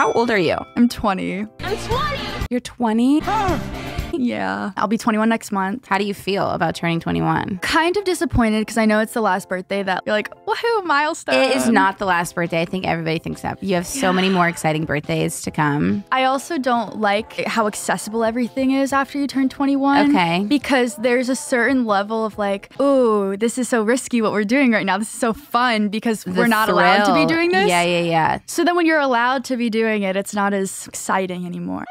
How old are you? I'm 20. I'm 20. You're 20? Yeah. I'll be 21 next month. How do you feel about turning 21? Kind of disappointed because I know it's the last birthday that you're like, woohoo, milestone. It is not the last birthday. I think everybody thinks that. You have so many more exciting birthdays to come. I also don't like how accessible everything is after you turn 21. Okay. Because there's a certain level of like, oh, this is so risky what we're doing right now. This is so fun because The we're not allowed to be doing this. Yeah, yeah, yeah. So then when you're allowed to be doing it, it's not as exciting anymore.